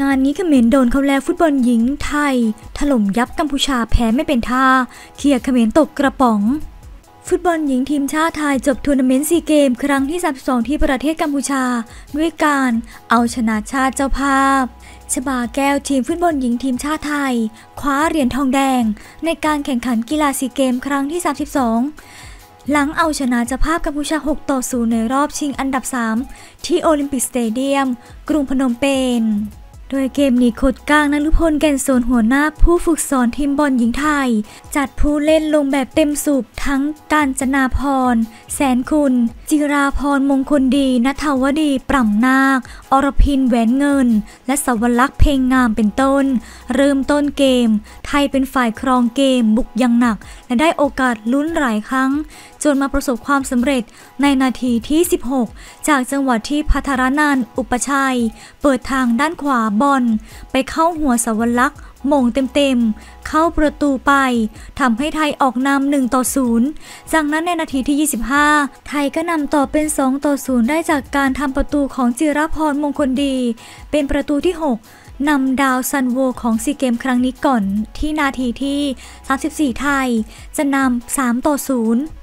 งานนี้เขมรโดนเขาแล้วฟุตบอลหญิงไทย ถล่มยับกัมพูชาแพ้ไม่เป็นท่าเขี่ยเขมรตกกระป๋อง ฟุตบอลหญิงทีมชาติไทยจบทัวร์นาเมนต์ซีเกมส์ ครั้งที่ 32 ที่ประเทศกัมพูชา ด้วยการเอาชนะชาติเจ้าภาพชบาแก้วทีมฟุตบอลหญิงทีมชาติไทย คว้าเหรียญทองแดง ในการแข่งขันกีฬาซีเกมส์ครั้งที่ 32 หลังเอาชนะเจ้าภาพกัมพูชา 6 ต่อ 0 ในรอบชิงอันดับ 3 ที่โอลิมปิกสเตเดียม กรุงพนมเปญ โดยเกมนี้โคดกลางนฤพลแก่นโซนหัวหน้าผู้ฝึกสอนทีมบอลหญิงไทย จัดผู้เล่นลงแบบเต็มสูบทั้งการจนาพร แสนคุณ จิราพรมงคลดีนัทวดีปร่ำนาค อรพินแหวนเงิน และสวรักษ์เพลงงามเป็นต้น เริ่มต้นเกม ไทยเป็นฝ่ายครองเกม บุกอยังหนัก และได้โอกาสลุ้นหลายครั้ง จนมาประสบความสำเร็จในนาทีที่ 16 จากจังหวะที่พัทรนันอุปชัย เปิดทางด้านขวาบอลไปเข้าหัวสวรักษ์ มงเต็มๆ เข้าประตูไปทำให้ไทยออกนำ1ต่อ0จากนั้นในนาทีที่ 25 ไทยก็นำต่อเป็น 2 ต่อ 0 ได้จากการทำประตูของจิรพรมงคลดี เป็นประตูที่ 6นำดาวซันโวของซีเกมครั้งนี้ก่อนที่นาทีที่ 34 ไทย จะนำ3ต่อ0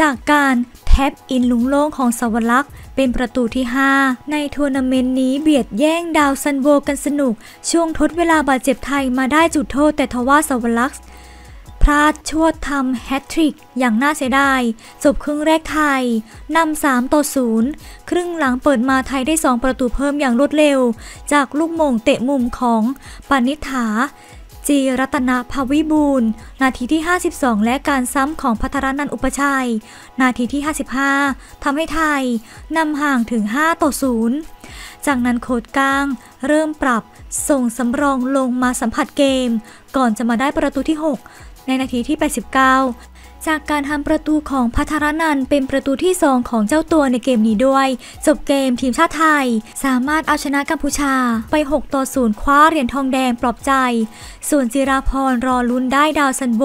จากการ tap in โล่งโล่งของเสาวลักษณ์เป็นประตูที่ 5 ในทัวร์นาเมนต์นี้เบียดแย่งดาวซัลโวกันสนุก ช่วงทดเวลาบาดเจ็บไทยมาได้จุดโทษแต่ทว่าเสาวลักษณ์พลาดชวดทำแฮตทริก อย่างน่าเสียดายจบครึ่งแรกไทยนำ3ต่อ 0 ครึ่งหลังเปิดมาไทยได้ 2 ประตูเพิ่มอย่างรวดเร็ว จากลูกโมงเตะมุมของปานิฐา จีรัตนภวิบูลนาทีที่ 52 และการซ้ำของพัทรนันอุปชัย นาทีที่ 55 ทำให้ไทยนำห่างถึง 5 ต่อ 0 จากนั้นโคดกลาง เริ่มปรับส่งสำรองลงมาสัมผัสเกม ก่อนจะมาได้ประตูที่ 6 ในนาทีที่ 89 จากการทำประตูของพัทรนันเป็นประตูที่2ของเจ้าตัวในเกมนี้ด้วย จบเกมทีมชาติไทย สามารถเอาชนะกัมพูชาไป 6 ต่อ 0 คว้าเหรียญทองแดงปลอบใจ ส่วนจิราพรรอลุ้นได้ดาวซันโบ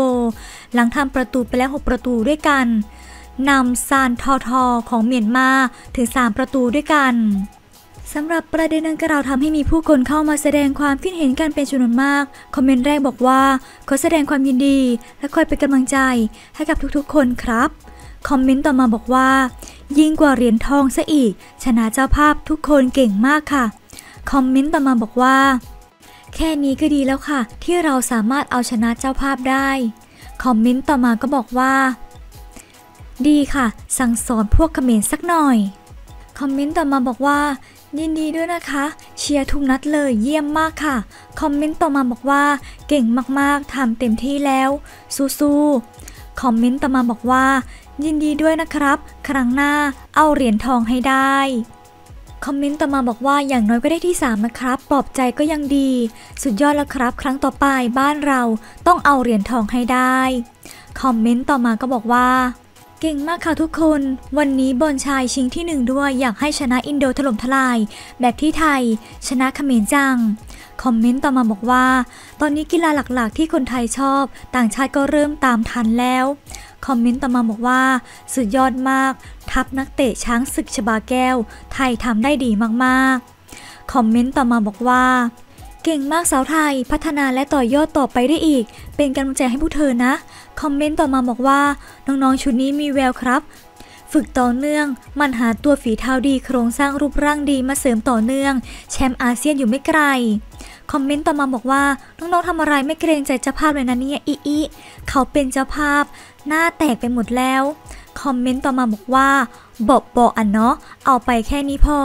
หลังทำประตูไปแล้ว 6 ประตูด้วยกันนำซานทอทอของเมียนมาถึง 3 ประตูด้วยกัน สำหรับประเด็นดังกล่าวทำให้มีผู้คนเข้ามาแสดงความคิดเห็นกันเป็นจำนวนมาก คอมเมนต์แรกบอกว่าขอแสดงความยินดี และคอยเป็นกำลังใจให้กับทุกๆ คนครับ คอมเมนต์ต่อมาบอกว่า ยิ่งกว่าเหรียญทองซะอีก ชนะเจ้าภาพทุกคนเก่งมากค่ะ คอมเมนต์ต่อมาบอกว่า แค่นี้ก็ดีแล้วค่ะ ที่เราสามารถเอาชนะเจ้าภาพได้ คอมเมนต์ต่อมาก็บอกว่า ดีค่ะ สั่งสอนพวกเขมรสักหน่อย คอมเมนต์ต่อมาบอกว่า ยินดีด้วยนะคะ เชียร์ทุกนัดเลยเยี่ยมมากค่ะ คอมเมนต์ต่อมาบอกว่า เก่งมากๆทำเต็มที่แล้วสู้ๆคอมเมนต์ต่อมาบอกว่า ยินดีด้วยนะครับ ครั้งหน้าเอาเหรียญทองให้ได้คอมเมนต์ต่อมาบอกว่าอย่างน้อยก็ได้ที่ 3 นะครับ ปลอบใจก็ยังดี สุดยอดแล้วครับ ครั้งต่อไปบ้านเราต้องเอาเหรียญทองให้ได้ คอมเมนต์ต่อมาก็บอกว่า เก่งมากค่ะทุกคน วันนี้บอลชายชิงที่หนึ่งด้วยอยากให้ชนะอินโดถล่มทลาย แบบที่ไทย ชนะเขมรจัง คอมเมนต์ต่อมาบอกว่า ตอนนี้กีฬาหลักๆ ที่คนไทยชอบ ต่างชาติก็เริ่มตามทันแล้ว คอมเมนต์ต่อมาบอกว่า สุดยอดมาก ทัพนักเตะช้างศึกชบาแก้ว ไทยทำได้ดีมากๆ คอมเมนต์ต่อมาบอกว่า เก่งมากสาวไทย พัฒนาและต่อยอดต่อไปได้อีก เป็นกำลังใจให้พวกเธอนะ คอมเมนต์ต่อมาบอกว่า น้องๆ ชุดนี้มีแววครับ ฝึกต่อเนื่อง มันหาตัวฝีเท้าดีโครงสร้างรูปร่างดีมาเสริมต่อเนื่อง แชมป์อาเซียนอยู่ไม่ไกล คอมเมนต์ต่อมาบอกว่า น้องๆทำอะไรไม่เกรงใจเจ้าภาพเลยนะเนี่ยอีอีเขาเป็นเจ้าภาพ หน้าแตกไปหมดแล้วคอมเมนต์ต่อมาบอกว่าบอกบอกอันเนาะเอาไปแค่นี้พอ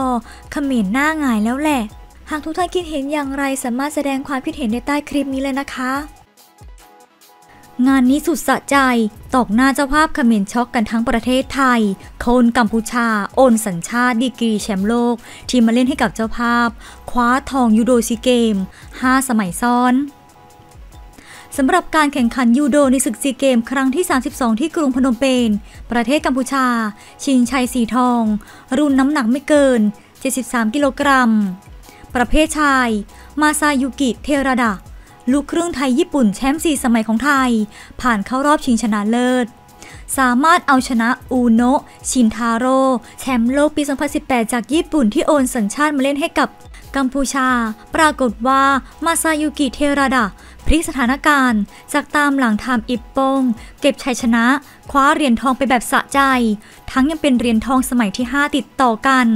ขมรหน้าหงายแล้วแหละ หากทุกท่านคิดเห็นอย่างไรสามารถแสดงความคิดเห็นในใต้คลิปนี้เลยนะคะ งานนี้สุดสะใจตอกหน้าเจ้าภาพเขมรช็อกกันทั้งประเทศไทยโค่นกัมพูชา โอนสัญชาติดีกรีแชมป์โลก ที่มาเล่นให้กับเจ้าภาพ คว้าทองยูโดซีเกมส์ 5 สมัยซ้อนสำหรับการแข่งขันยูโดในศึกซีเกมส์ครั้งที่ 32 ที่กรุงพนมเปญ ประเทศกัมพูชา ชิงชัยสีทอง รุ่นน้ำหนักไม่เกิน 73 กิโลกรัม ประเภทชาย มาซายุกิ เทราดะ ลูกครึ่งไทยญี่ปุ่นแชมป์4สมัยของไทย ผ่านเข้ารอบชิงชนะเลิศ สามารถเอาชนะอูโนะชินทาโร่แชมป์โลกปี 2018 จากญี่ปุ่นที่โอนสัญชาติมาเล่นให้กับกัมพูชา ปรากฏว่ามาซายุกิ เทระดะ พลิกสถานการณ์ จากตามหลังทำอิปปง เก็บชัยชนะ คว้าเหรียญทองไปแบบสะใจ ทั้งยังเป็นเหรียญทองสมัยที่ 5 ติดต่อกัน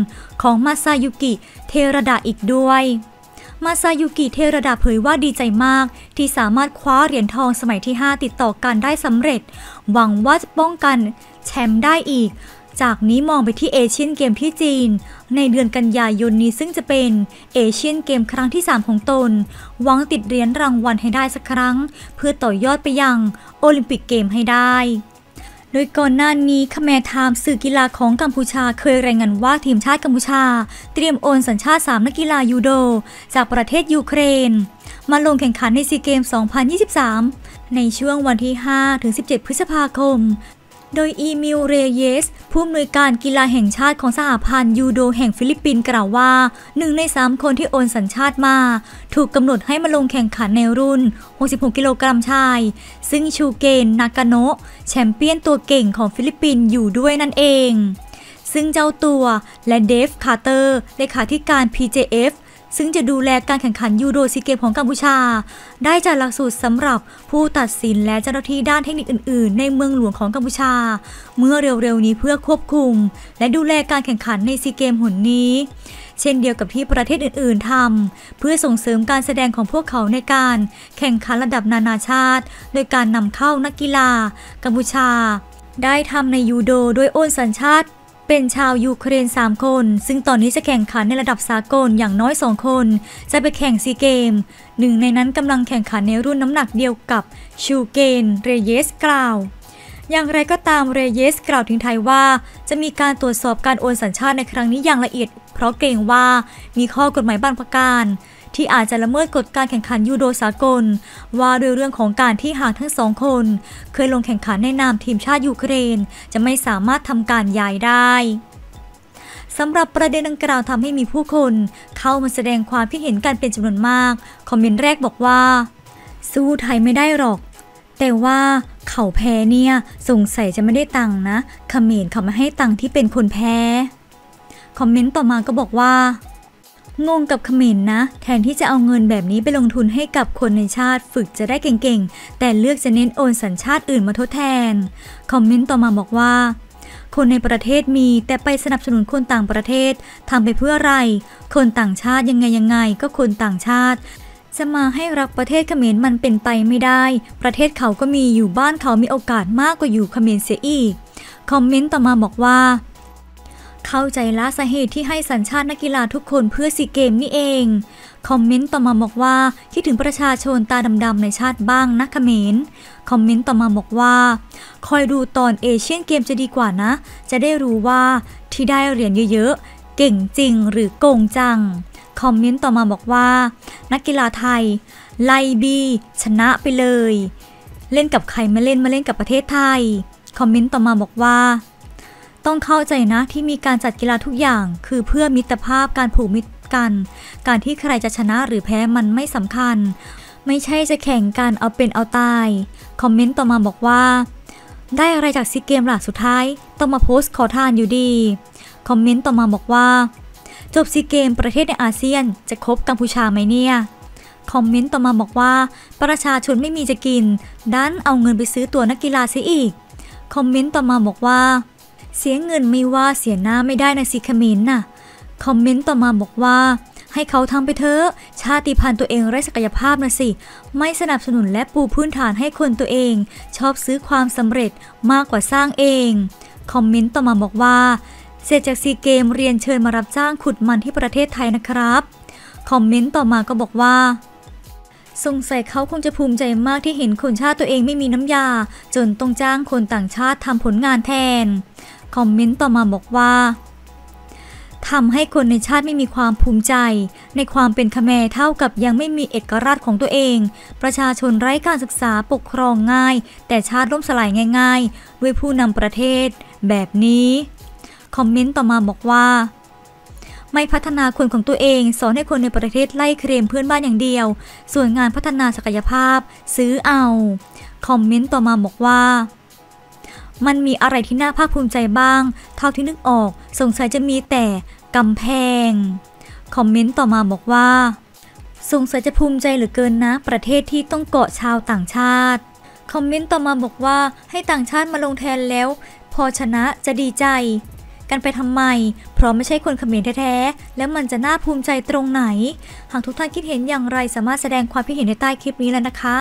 ของมาซายุกิ เทราดะอีกด้วยมาซายุกิเทราดะเผยว่าดีใจมาก ที่สามารถคว้าเหรียญทองสมัยที่ 5 ติดต่อกันได้สำเร็จ หวังว่าจะป้องกันแชมป์ได้อีก จากนี้มองไปที่เอเชียนเกมส์ที่จีน ในเดือนกันยายนนี้ซึ่งจะเป็นเอเชียนเกมส์ครั้งที่ 3 ของตน หวังติดเหรียญรางวัลให้ได้สักครั้ง เพื่อต่อยอดไปยังโอลิมปิกเกมส์ให้ได้โดยก่อนหน้านี้ Khmer Times สื่อกีฬาของกัมพูชาเคยรายงานว่าทีมชาติกัมพูชา เตรียมโอนสัญชาติ 3 นักกีฬายูโด จากประเทศยูเครน มาลงแข่งขันในซีเกมส์ 2023 ในช่วงวันที่5-17 พฤษภาคม โดยอีมิลเรเยส ผู้อำนวยการกีฬาแห่งชาติของสหพันธ์ยูโดแห่งฟิลิปปินส์กล่าวว่าหนึ่งใน3คนที่โอนสัญชาติมา ถูกกำหนดให้มาลงแข่งขันในรุ่น 66 กิโลกรัมชาย ซึ่งชูเกน นากาโนะแชมเปี้ยนตัวเก่งของฟิลิปปินส์อยู่ด้วยนั่นเอง ซึ่งเจ้าตัวและเดฟ คาร์เตอร์เลขาธิการ PJF ซึ่งจะดูแลการแข่งขันยูโดซีเกมส์ของกัมพูชา ได้จัดหลักสูตรสำหรับผู้ตัดสินและเจ้าหน้าที่ด้านเทคนิคอื่น ๆ ในเมืองหลวงของกัมพูชา เมื่อเร็ว ๆ นี้เพื่อควบคุม และดูแลการแข่งขันในซีเกมส์หนนี้ เช่นเดียวกับที่ประเทศอื่น ๆทำเพื่อส่งเสริมการแสดงของพวกเขาในการแข่งขันระดับนานาชาติ โดยการนำเข้านักกีฬา กัมพูชา ได้ทำในยูโดโดยโอนสัญชาติ เป็นชาวยูเครน 3 คน ซึ่งตอนนี้จะแข่งขันในระดับสากลอย่างน้อย 2 คน จะไปแข่งซีเกม หนึ่งในนั้นกำลังแข่งขันในรุ่นน้ำหนักเดียวกับชูเกน เรเยสกล่าว อย่างไรก็ตามเรเยสกล่าวถึงไทยว่า จะมีการตรวจสอบการโอนสัญชาติในครั้งนี้อย่างละเอียด เพราะเกรงว่ามีข้อกฎหมายบางประการ ที่อาจจะละเมิดกฎการแข่งขันยูโดสากล ว่าโดยเรื่องของการที่หากทั้งสองคน เคยลงแข่งขันในนามทีมชาติยูเครน จะไม่สามารถทำการย้ายได้สำหรับประเด็นดังกล่าวทำให้มีผู้คน เข้ามาแสดงความคิดเห็นกันเป็นจำนวนมาก คอมเมนต์แรกบอกว่า สู้ไทยไม่ได้หรอก แต่ว่าเขาแพ้เนี่ยสงสัยจะไม่ได้ตังค์นะเขมรเขามาให้ตังค์ที่เป็นคนแพ้ คอมเมนต์ต่อมาก็บอกว่า งงกับเขมรนะ แทนที่จะเอาเงินแบบนี้ไปลงทุนให้กับคนในชาติฝึกจะได้เก่งๆ แต่เลือกจะเน้นโอนสัญชาติอื่นมาทดแทน คอมเมนต์ต่อมาบอกว่า คนในประเทศมีแต่ไปสนับสนุนคนต่างประเทศทำไปเพื่ออะไร คนต่างชาติยังไงยังไงก็คนต่างชาติจะมาให้รักประเทศเขมรมันเป็นไปไม่ได้ ประเทศเขาก็มีอยู่บ้านเขามีโอกาสมากกว่าอยู่เขมรเสียอีก คอมเมนต์ต่อมาบอกว่า เข้าใจละสาเหตุที่ให้สัญชาตินักกีฬาทุกคนเพื่อซีเกมนี่เอง คอมเมนต์ต่อมาบอกว่าคิดถึงประชาชนตาดำๆในชาติบ้างนะเขมรคอมเมนต์ต่อมาบอกว่า คอยดูตอนเอเชียนเกมจะดีกว่านะ จะได้รู้ว่าที่ได้เหรียญเยอะๆ เก่งจริงหรือโกงจัง คอมเมนต์ต่อมาบอกว่า นักกีฬาไทย ไลบีชนะไปเลย เล่นกับใครไม่เล่นมาเล่นกับประเทศไทย คอมเมนต์ต่อมาบอกว่า ต้องเข้าใจนะที่มีการจัดกีฬาทุกอย่าง คือเพื่อมิตรภาพการผูกมิตรกัน การที่ใครจะชนะหรือแพ้มันไม่สำคัญ ไม่ใช่จะแข่งกันเอาเป็นเอาตาย คอมเมนต์ต่อมาบอกว่า ได้อะไรจากซีเกมส์ล่ะสุดท้าย ต้องมาโพสต์ขอทานอยู่ดี คอมเมนต์ต่อมาบอกว่า จบซีเกมส์ประเทศในอาเซียน จะคบกัมพูชาไหมเนี่ยคอมเมนต์ต่อมาบอกว่า ประชาชนไม่มีจะกิน ดันเอาเงินไปซื้อตัวนักกีฬาเสียอีก คอมเมนต์ต่อมาบอกว่า เสียเงินไม่ว่าเสียหน้าไม่ได้นะสิคเมนน่ะ คอมเมนต์ต่อมาบอกว่า ให้เขาทำไปเถอะ ชาติพันธุ์ตัวเองไร้ศักยภาพนะสิ ไม่สนับสนุนและปูพื้นฐานให้คนตัวเอง ชอบซื้อความสำเร็จมากกว่าสร้างเอง คอมเมนต์ต่อมาบอกว่าเสร็จจากซีเกมเรียนเชิญมารับจ้างขุดมันที่ประเทศไทยนะครับ คอมเมนต์ต่อมาก็บอกว่าสงสัยเขาคงจะภูมิใจมากที่เห็นคนชาติตัวเองไม่มีน้ำยา จนต้องจ้างคนต่างชาติทำผลงานแทน คอมเมนต์ต่อมาบอกว่าทำให้คนในชาติไม่มีความภูมิใจ ในความเป็นคแมรเท่ากับยังไม่มีเอกราชของตัวเอง ประชาชนไร้การศึกษาปกครองง่าย แต่ชาติล่มสลายง่าย ๆ ด้วยผู้นำประเทศ แบบนี้ คอมเมนต์ต่อมาบอกว่า ไม่พัฒนาคนของตัวเอง สอนให้คนในประเทศไล่เคลมเพื่อนบ้านอย่างเดียว ส่วนงานพัฒนาศักยภาพ ซื้อเอา คอมเมนต์ต่อมาบอกว่า มันมีอะไรที่น่าภาคภูมิใจบ้าง เท่าที่นึกออก สงสัยจะมีแต่กำแพง คอมเมนต์ต่อมาบอกว่า สงสัยจะภูมิใจเหลือเกินนะ ประเทศที่ต้องเกาะชาวต่างชาติ คอมเมนต์ต่อมาบอกว่าให้ต่างชาติมาลงแทนแล้ว พอชนะจะดีใจ กันไปทำไม เพราะไม่ใช่คนเขมรแท้ๆ แล้วมันจะน่าภูมิใจตรงไหน หากทุกท่านคิดเห็นอย่างไรสามารถแสดงความคิดเห็นในใต้คลิปนี้แล้วนะคะ